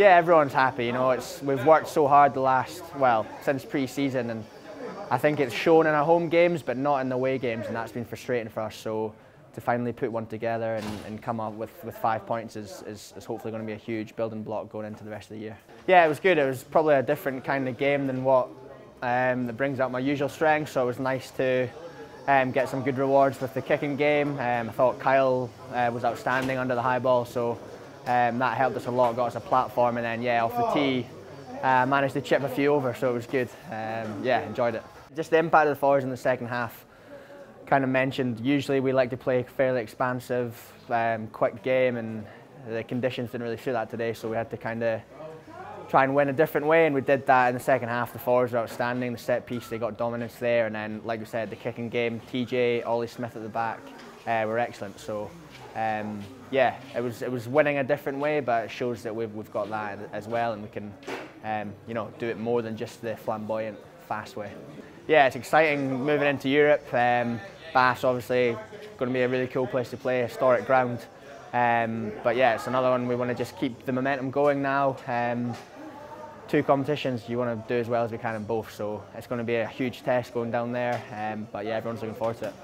Yeah, everyone's happy. You know, it's we've worked so hard the last well since pre-season, and I think it's shown in our home games, but not in the away games, and that's been frustrating for us. So to finally put one together and, and come up with, with five points is, is, is hopefully going to be a huge building block going into the rest of the year. Yeah, it was good. It was probably a different kind of game than what um, that brings out my usual strengths. So it was nice to um, get some good rewards with the kicking game. Um, I thought Kyle uh, was outstanding under the high ball, so um, that helped us a lot, got us a platform, and then yeah, off the tee, uh, managed to chip a few over, so it was good. Um, yeah, enjoyed it. Just the impact of the fours in the second half. Kind of mentioned. Usually we like to play a fairly expansive, um, quick game, and the conditions didn't really suit that today, so we had to kind of try and win a different way, and we did that in the second half. The forwards were outstanding. The set piece, they got dominance there, and then, like we said, the kicking game, TJ, Ollie Smith at the back, uh, were excellent. So, um, yeah, it was it was winning a different way, but it shows that we've we've got that as well, and we can, um, you know, do it more than just the flamboyant, fast way. Yeah, it's exciting moving into Europe. Um, Bath, obviously, going to be a really cool place to play, historic ground. Um, but yeah, it's another one we want to just keep the momentum going now. Um, two competitions, you want to do as well as we can in both. So it's going to be a huge test going down there. Um, but yeah, everyone's looking forward to it.